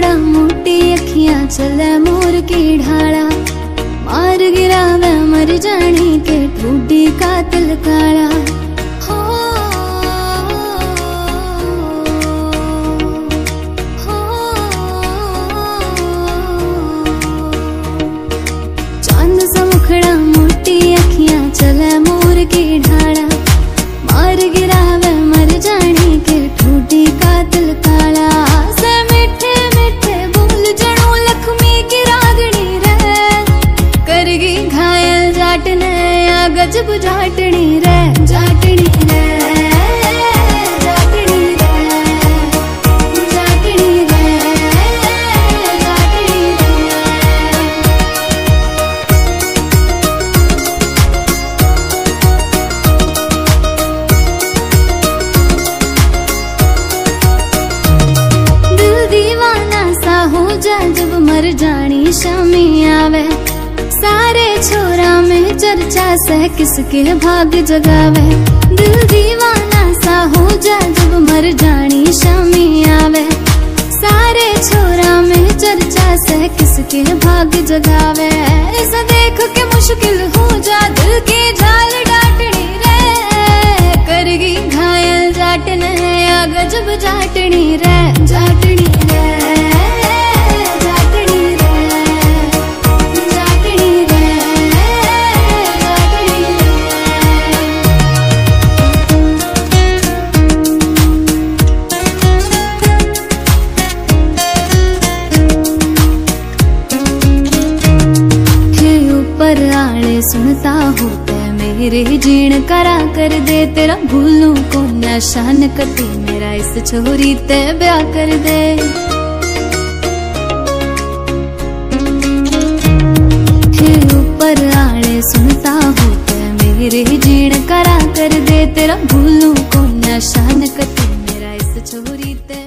बड़ा मोटी अखियाँ चले मोर की ढाला मार गिरावे मर जाने के ठूडी का काला गजब जाटनी रे जाटनी रे जब मर जानी शमी आवे। सारे छोरा चर्चा सह किसके भाग जगावे? दिल दीवाना सा हो जा जब मर जानी शामी आवे। सारे छोरा में चर्चा सह किसके भाग जगावे? ऐसा देख के मुश्किल हो जा दिल की झाल डाटनी रे। करगी घायल जाटन है या गजब जाटनी रे। जाटनी सुनता हूँ तय मेरे जीण करा कर दे, तेरा भूलू को नशान न कटे मेरा इस छोरी ते ब्याह कर दे। सुनता हूँ मेरे जीण करा कर दे, तेरा भूलू को नशान न मेरा इस छोरी ते